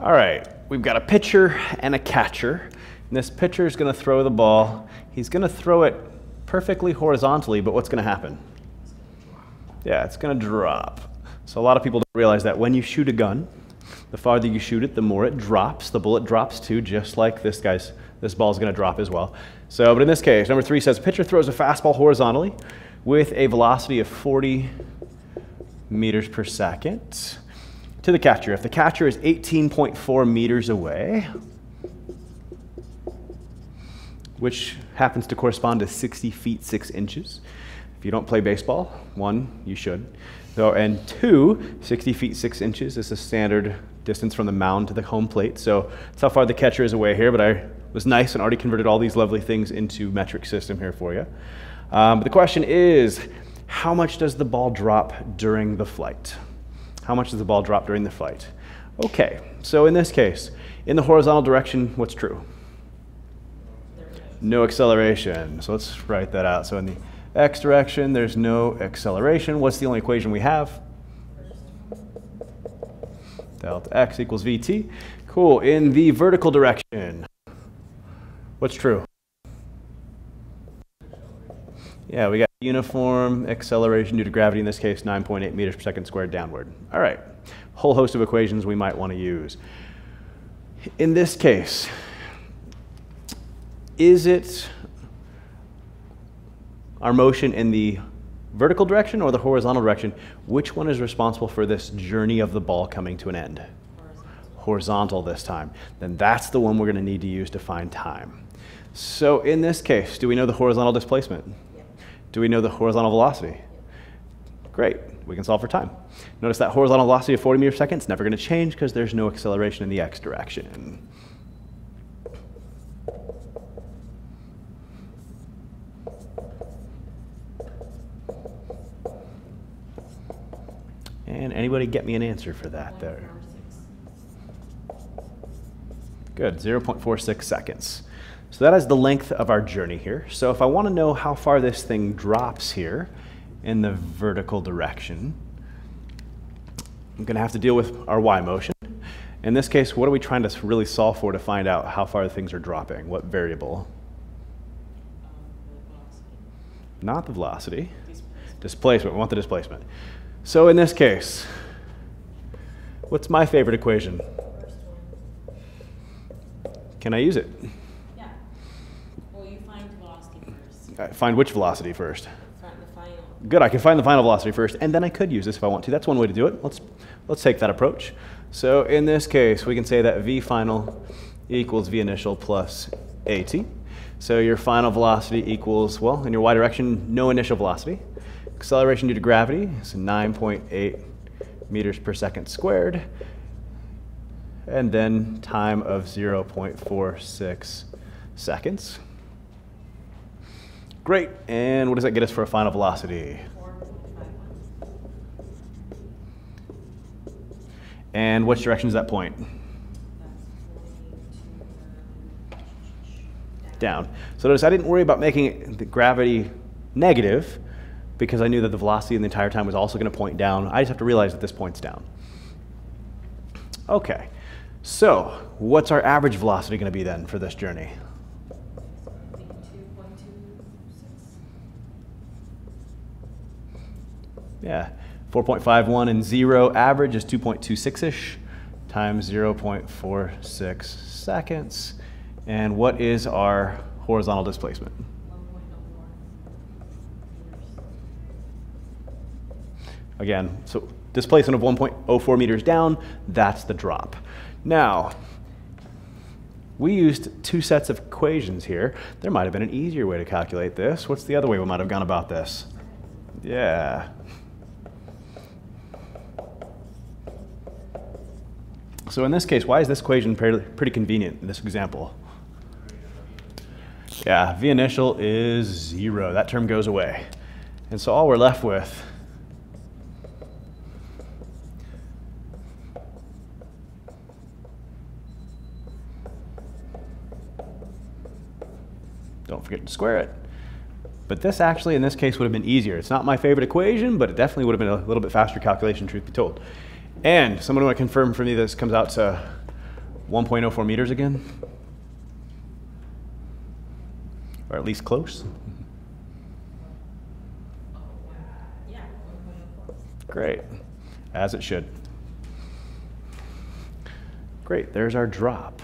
All right, we've got a pitcher and a catcher. And this pitcher is going to throw the ball. He's going to throw it perfectly horizontally, but what's going to happen? Yeah, it's going to drop. So a lot of people don't realize that when you shoot a gun, the farther you shoot it, the more it drops. The bullet drops too, just like this guy's. This ball is going to drop as well. So, but in this case, number three says pitcher throws a fastball horizontally with a velocity of 40 meters per second to the catcher. If the catcher is 18.4 meters away, which happens to correspond to 60 feet 6 inches. If you don't play baseball, one, you should. So, and two, 60 feet 6 inches is the standard distance from the mound to the home plate. So that's how far the catcher is away here, but I was nice and already converted all these lovely things into metric system here for you. Um, but the question is, how much does the ball drop during the flight? How much does the ball drop during the flight? Okay, so in this case, in the horizontal direction, what's true? No acceleration. So let's write that out. So in the x direction, there's no acceleration. What's the only equation we have? Delta x equals vt. Cool. In the vertical direction, what's true? Yeah, we got uniform acceleration due to gravity, in this case 9.8 meters per second squared downward. All right, whole host of equations we might want to use. In this case, is it our motion in the vertical direction or the horizontal direction? Which one is responsible for this journey of the ball coming to an end? Horizontal, horizontal this time. Then that's the one we're going to need to use to find time. So in this case, do we know the horizontal displacement? Do we know the horizontal velocity? Great, we can solve for time. Notice that horizontal velocity of 40 meters per second is never going to change because there's no acceleration in the x direction. And anybody get me an answer for that there? Good, 0.46 seconds. So that is the length of our journey here. So if I want to know how far this thing drops here in the vertical direction, I'm going to have to deal with our y motion. In this case, what are we trying to really solve for to find out how far things are dropping? What variable? Not the velocity. Displacement. displacement. We want the displacement. So in this case, what's my favorite equation? Can I use it? Yeah. Well, you find velocity first. I find which velocity first? Find the final. Good, I can find the final velocity first, and then I could use this if I want to. That's one way to do it. Let's, let's take that approach. So in this case, we can say that v final equals v initial plus at. So your final velocity equals, well, in your y direction, no initial velocity. Acceleration due to gravity is 9.8 meters per second squared. And then time of 0.46 seconds. Great. And what does that get us for a final velocity? And which direction is that point? Down. So notice I didn't worry about making the gravity negative because I knew that the velocity in the entire time was also going to point down. I just have to realize that this points down. Okay, so what's our average velocity going to be then for this journey? Yeah, 4.51 and 0 average is 2.26-ish times 0.46 seconds. And what is our horizontal displacement? Again, so displacement of 1.04 meters down, that's the drop. Now, we used two sets of equations here. There might have been an easier way to calculate this. What's the other way we might have gone about this? Yeah. So in this case, why is this equation pretty convenient in this example? Yeah, V initial is zero. That term goes away. And so all we're left with Don't forget to square it. But this actually, in this case, would have been easier. It's not my favorite equation, but it definitely would have been a little bit faster calculation, truth be told. And someone want to confirm for me this comes out to 1.04 meters again? Or at least close? Great, as it should. Great, there's our drop.